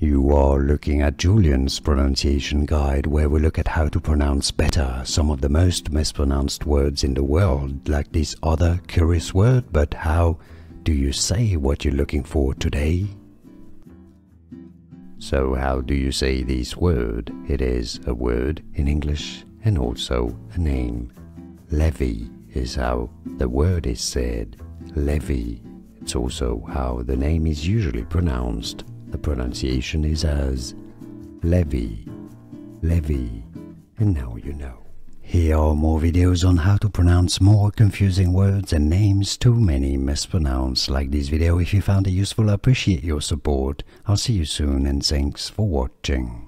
You are looking at Julien's pronunciation guide where we look at how to pronounce better some of the most mispronounced words in the world, like this other curious word, but how do you say what you're looking for today? So how do you say this word? It is a word in English and also a name. Levy is how the word is said. Levy. It's also how the name is usually pronounced. The pronunciation is as Levy. Levy. And now you know. Here are more videos on how to pronounce more confusing words and names too many mispronounced. Like this video if you found it useful, I appreciate your support. I'll see you soon and thanks for watching.